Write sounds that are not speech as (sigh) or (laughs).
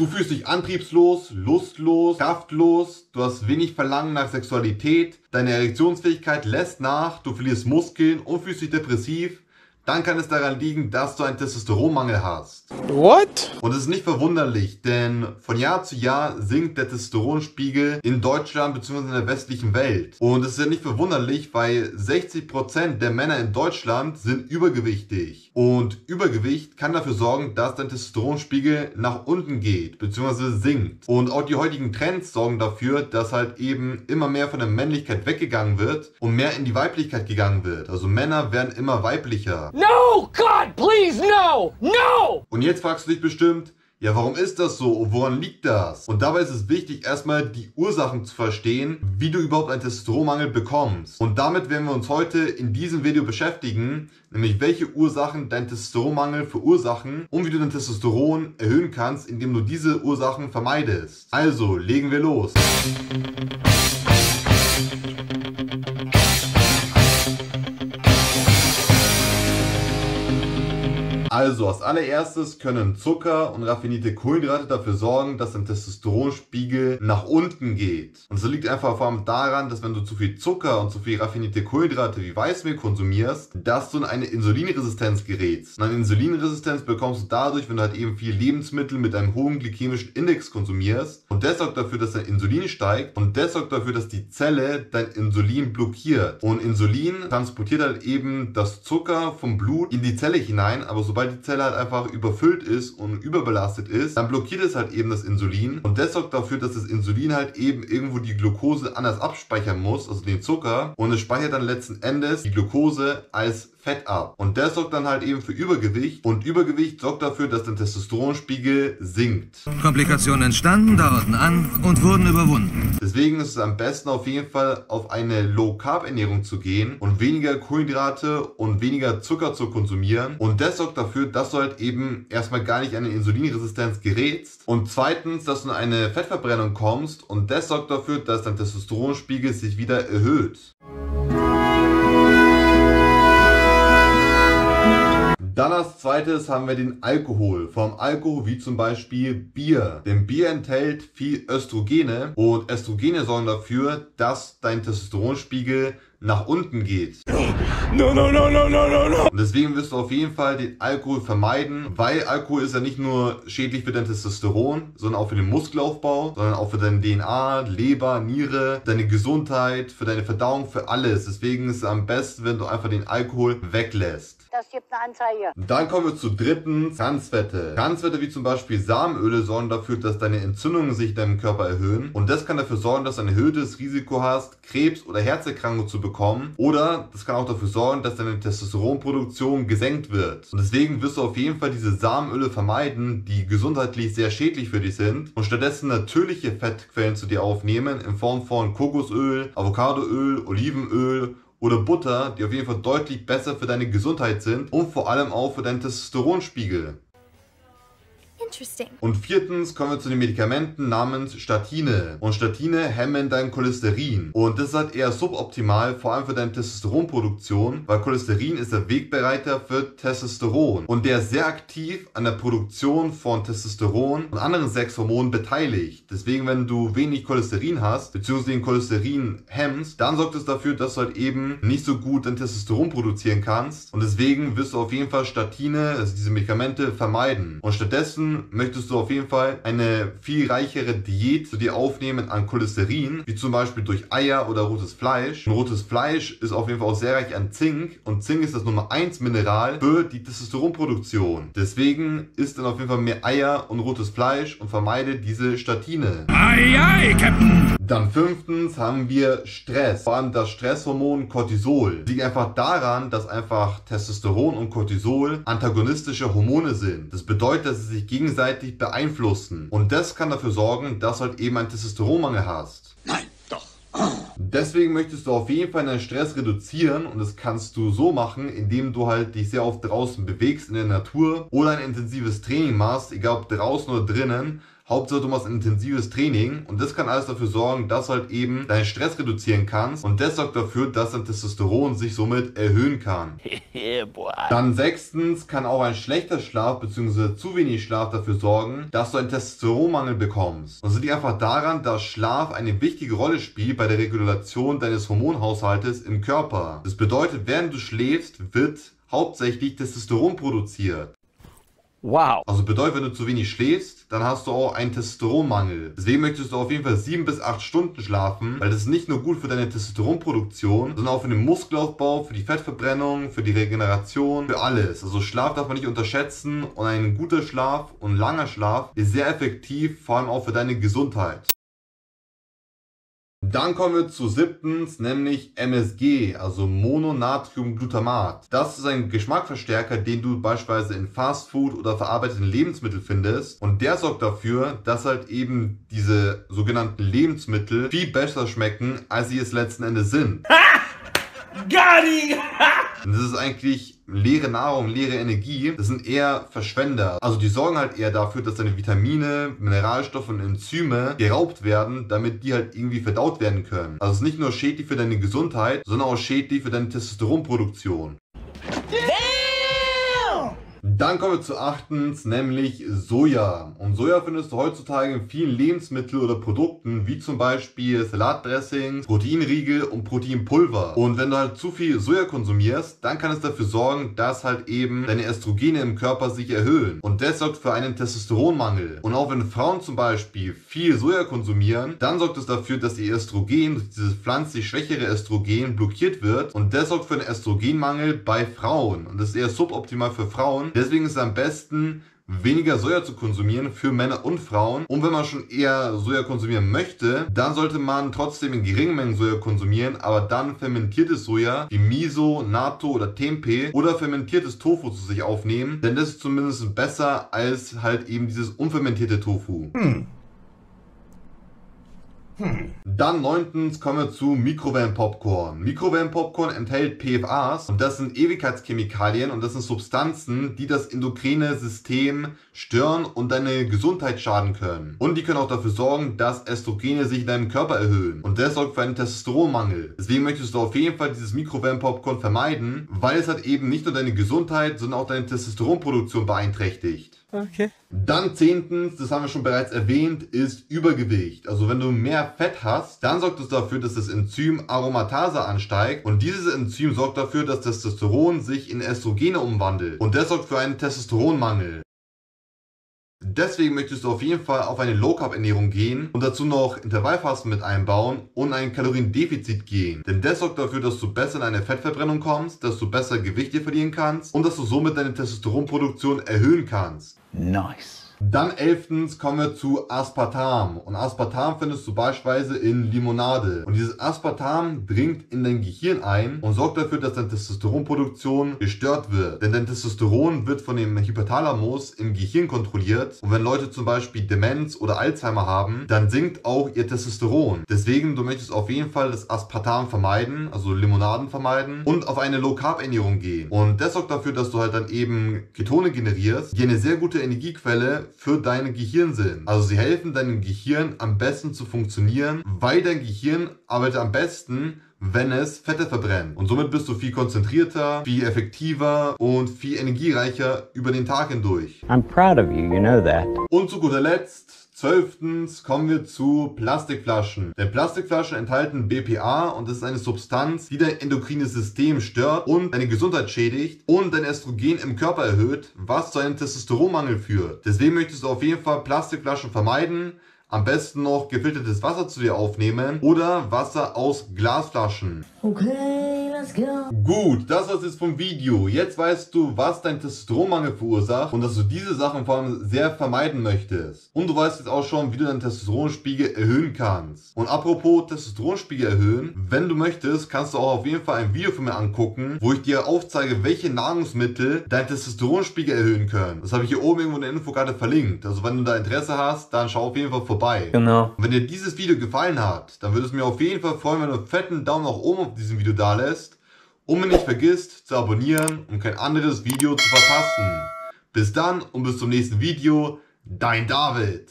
Du fühlst dich antriebslos, lustlos, kraftlos, du hast wenig Verlangen nach Sexualität, deine Erektionsfähigkeit lässt nach, du verlierst Muskeln und fühlst dich depressiv, dann kann es daran liegen, dass du einen Testosteronmangel hast. What? Und es ist nicht verwunderlich, denn von Jahr zu Jahr sinkt der Testosteronspiegel in Deutschland bzw. in der westlichen Welt. Und es ist ja nicht verwunderlich, weil 60% der Männer in Deutschland sind übergewichtig. Und Übergewicht kann dafür sorgen, dass dein Testosteronspiegel nach unten geht bzw. sinkt. Und auch die heutigen Trends sorgen dafür, dass halt eben immer mehr von der Männlichkeit weggegangen wird und mehr in die Weiblichkeit gegangen wird. Also Männer werden immer weiblicher. No! God, please, no! No! Und jetzt fragst du dich bestimmt, ja, warum ist das so und woran liegt das? Und dabei ist es wichtig, erstmal die Ursachen zu verstehen, wie du überhaupt einen Testosteronmangel bekommst. Und damit werden wir uns heute in diesem Video beschäftigen, nämlich welche Ursachen dein Testosteronmangel verursachen und wie du dein Testosteron erhöhen kannst, indem du diese Ursachen vermeidest. Also, legen wir los. Also, als allererstes können Zucker und raffinierte Kohlenhydrate dafür sorgen, dass dein Testosteronspiegel nach unten geht. Und das liegt einfach vor allem daran, dass wenn du zu viel Zucker und zu viel raffinierte Kohlenhydrate wie Weißmehl konsumierst, dass du in eine Insulinresistenz gerätst. Und eine Insulinresistenz bekommst du dadurch, wenn du halt eben viel Lebensmittel mit einem hohen glykämischen Index konsumierst. Und das sorgt dafür, dass dein Insulin steigt. Und das sorgt dafür, dass die Zelle dein Insulin blockiert. Und Insulin transportiert halt eben das Zucker vom Blut in die Zelle hinein, aber sobald die Zelle halt einfach überfüllt ist und überbelastet ist, dann blockiert es halt eben das Insulin und das sorgt dafür, dass das Insulin halt eben irgendwo die Glucose anders abspeichern muss, also den Zucker und es speichert dann letzten Endes die Glucose als Fett ab. Und das sorgt dann halt eben für Übergewicht und Übergewicht sorgt dafür, dass der Testosteronspiegel sinkt. Komplikationen entstanden, dauerten an und wurden überwunden. Deswegen ist es am besten auf jeden Fall auf eine Low-Carb-Ernährung zu gehen und weniger Kohlenhydrate und weniger Zucker zu konsumieren. Und das sorgt dafür, dass du halt eben erstmal gar nicht an eine Insulinresistenz gerätst. Und zweitens, dass du in eine Fettverbrennung kommst und das sorgt dafür, dass dein Testosteronspiegel sich wieder erhöht. Dann als zweites haben wir den Alkohol. Vom Alkohol wie zum Beispiel Bier. Denn Bier enthält viel Östrogene und Östrogene sorgen dafür, dass dein Testosteronspiegel nach unten geht. No, no, no, no, no, no, no. Und deswegen wirst du auf jeden Fall den Alkohol vermeiden, weil Alkohol ist ja nicht nur schädlich für dein Testosteron, sondern auch für den Muskelaufbau, sondern auch für deine DNA, Leber, Niere, deine Gesundheit, für deine Verdauung, für alles. Deswegen ist es am besten, wenn du einfach den Alkohol weglässt. Das gibt eine Anzeige. Dann kommen wir zu drittens, Transfette. Transfette wie zum Beispiel Samenöle sorgen dafür, dass deine Entzündungen sich in deinem Körper erhöhen. Und das kann dafür sorgen, dass du ein erhöhtes Risiko hast, Krebs oder Herzerkrankung zu bekommen. Oder das kann auch dafür sorgen, dass deine Testosteronproduktion gesenkt wird. Und deswegen wirst du auf jeden Fall diese Samenöle vermeiden, die gesundheitlich sehr schädlich für dich sind. Und stattdessen natürliche Fettquellen zu dir aufnehmen in Form von Kokosöl, Avocadoöl, Olivenöl oder Butter, die auf jeden Fall deutlich besser für deine Gesundheit sind und vor allem auch für deinen Testosteronspiegel. Interesting. Und viertens kommen wir zu den Medikamenten namens Statine. Und Statine hemmen dein Cholesterin. Und das ist halt eher suboptimal, vor allem für deine Testosteronproduktion, weil Cholesterin ist der Wegbereiter für Testosteron. Und der ist sehr aktiv an der Produktion von Testosteron und anderen Sexhormonen beteiligt. Deswegen, wenn du wenig Cholesterin hast, beziehungsweise den Cholesterin hemmst, dann sorgt es dafür, dass du halt eben nicht so gut dein Testosteron produzieren kannst. Und deswegen wirst du auf jeden Fall Statine, also diese Medikamente, vermeiden. Und stattdessen möchtest du auf jeden Fall eine viel reichere Diät zu dir aufnehmen an Cholesterin, wie zum Beispiel durch Eier oder rotes Fleisch. Und rotes Fleisch ist auf jeden Fall auch sehr reich an Zink und Zink ist das Nummer 1 Mineral für die Testosteronproduktion. Deswegen isst dann auf jeden Fall mehr Eier und rotes Fleisch und vermeide diese Statine. Ei, ei, Captain! Dann fünftens haben wir Stress. Vor allem das Stresshormon Cortisol. Liegt einfach daran, dass einfach Testosteron und Cortisol antagonistische Hormone sind. Das bedeutet, dass sie sich gegenseitig beeinflussen. Und das kann dafür sorgen, dass du halt eben einen Testosteronmangel hast. Nein, doch. Deswegen möchtest du auf jeden Fall deinen Stress reduzieren und das kannst du so machen, indem du halt dich sehr oft draußen bewegst in der Natur oder ein intensives Training machst, egal ob draußen oder drinnen. Hauptsache du machst ein intensives Training und das kann alles dafür sorgen, dass du halt eben deinen Stress reduzieren kannst und das sorgt dafür, dass dein Testosteron sich somit erhöhen kann. (laughs) Dann sechstens kann auch ein schlechter Schlaf bzw. zu wenig Schlaf dafür sorgen, dass du einen Testosteronmangel bekommst. Und das liegt einfach daran, dass Schlaf eine wichtige Rolle spielt bei der Regulation deines Hormonhaushaltes im Körper. Das bedeutet, während du schläfst, wird hauptsächlich Testosteron produziert. Wow. Also bedeutet, wenn du zu wenig schläfst, dann hast du auch einen Testosteronmangel. Deswegen möchtest du auf jeden Fall 7 bis 8 Stunden schlafen, weil das ist nicht nur gut für deine Testosteronproduktion, sondern auch für den Muskelaufbau, für die Fettverbrennung, für die Regeneration, für alles. Also Schlaf darf man nicht unterschätzen und ein guter Schlaf und langer Schlaf ist sehr effektiv, vor allem auch für deine Gesundheit. Dann kommen wir zu siebtens, nämlich MSG, also Mononatriumglutamat. Das ist ein Geschmackverstärker, den du beispielsweise in Fastfood oder verarbeiteten Lebensmitteln findest. Und der sorgt dafür, dass halt eben diese sogenannten Lebensmittel viel besser schmecken, als sie es letzten Endes sind. It! Und das ist eigentlich leere Nahrung, leere Energie. Das sind eher Verschwender. Also die sorgen halt eher dafür, dass deine Vitamine, Mineralstoffe und Enzyme geraubt werden, damit die halt irgendwie verdaut werden können. Also es ist nicht nur schädlich für deine Gesundheit, sondern auch schädlich für deine Testosteronproduktion. Dann kommen wir zu achtens, nämlich Soja. Und Soja findest du heutzutage in vielen Lebensmitteln oder Produkten, wie zum Beispiel Salatdressings, Proteinriegel und Proteinpulver. Und wenn du halt zu viel Soja konsumierst, dann kann es dafür sorgen, dass halt eben deine Östrogene im Körper sich erhöhen. Und das sorgt für einen Testosteronmangel. Und auch wenn Frauen zum Beispiel viel Soja konsumieren, dann sorgt es dafür, dass ihr Östrogen, dieses pflanzlich schwächere Östrogen, blockiert wird. Und das sorgt für einen Östrogenmangel bei Frauen. Und das ist eher suboptimal für Frauen. Deswegen ist es am besten, weniger Soja zu konsumieren für Männer und Frauen. Und wenn man schon eher Soja konsumieren möchte, dann sollte man trotzdem in geringen Mengen Soja konsumieren, aber dann fermentiertes Soja wie Miso, Natto oder Tempeh oder fermentiertes Tofu zu sich aufnehmen, denn das ist zumindest besser als halt eben dieses unfermentierte Tofu. Dann neuntens kommen wir zu Mikrowellenpopcorn. Mikrowellenpopcorn enthält PFAs und das sind Ewigkeitschemikalien und das sind Substanzen, die das endokrine System stören und deine Gesundheit schaden können. Und die können auch dafür sorgen, dass Östrogene sich in deinem Körper erhöhen. Und das sorgt für einen Testosteronmangel. Deswegen möchtest du auf jeden Fall dieses Mikrowellenpopcorn vermeiden, weil es halt eben nicht nur deine Gesundheit, sondern auch deine Testosteronproduktion beeinträchtigt. Okay. Dann zehntens, das haben wir schon bereits erwähnt, ist Übergewicht. Also wenn du mehr Fett hast, dann sorgt es dafür, dass das Enzym Aromatase ansteigt und dieses Enzym sorgt dafür, dass Testosteron sich in Östrogene umwandelt und das sorgt für einen Testosteronmangel. Deswegen möchtest du auf jeden Fall auf eine Low Carb Ernährung gehen und dazu noch Intervallfasten mit einbauen und ein Kaloriendefizit gehen. Denn das sorgt dafür, dass du besser in eine Fettverbrennung kommst, dass du besser Gewicht dir verlieren kannst und dass du somit deine Testosteronproduktion erhöhen kannst. Nice. Dann elftens kommen wir zu Aspartam. Und Aspartam findest du beispielsweise in Limonade. Und dieses Aspartam dringt in dein Gehirn ein und sorgt dafür, dass deine Testosteronproduktion gestört wird. Denn dein Testosteron wird von dem Hypothalamus im Gehirn kontrolliert. Und wenn Leute zum Beispiel Demenz oder Alzheimer haben, dann sinkt auch ihr Testosteron. Deswegen, du möchtest auf jeden Fall das Aspartam vermeiden, also Limonaden vermeiden und auf eine Low-Carb-Ernährung gehen. Und das sorgt dafür, dass du halt dann eben Ketone generierst, die eine sehr gute Energiequelle für dein Gehirn sind. Also sie helfen deinem Gehirn am besten zu funktionieren, weil dein Gehirn arbeitet am besten, wenn es Fette verbrennt. Und somit bist du viel konzentrierter, viel effektiver und viel energiereicher über den Tag hindurch. I'm proud of you, you know that. Und zu guter Letzt, zwölftens, kommen wir zu Plastikflaschen. Denn Plastikflaschen enthalten BPA und das ist eine Substanz, die dein endokrines System stört und deine Gesundheit schädigt und dein Östrogen im Körper erhöht, was zu einem Testosteronmangel führt. Deswegen möchtest du auf jeden Fall Plastikflaschen vermeiden. Am besten noch gefiltertes Wasser zu dir aufnehmen oder Wasser aus Glasflaschen. Okay, let's go. Gut, das war's jetzt vom Video. Jetzt weißt du, was dein Testosteronmangel verursacht und dass du diese Sachen vor allem sehr vermeiden möchtest. Und du weißt jetzt auch schon, wie du deinen Testosteronspiegel erhöhen kannst. Und apropos Testosteronspiegel erhöhen, wenn du möchtest, kannst du auch auf jeden Fall ein Video von mir angucken, wo ich dir aufzeige, welche Nahrungsmittel deinen Testosteronspiegel erhöhen können. Das habe ich hier oben irgendwo in der Infokarte verlinkt. Also wenn du da Interesse hast, dann schau auf jeden Fall vorbei. Genau. Und wenn dir dieses Video gefallen hat, dann würde es mir auf jeden Fall freuen, wenn du einen fetten Daumen nach oben auf diesem Video da lässt und nicht vergisst zu abonnieren, um kein anderes Video zu verpassen. Bis dann und bis zum nächsten Video, dein David.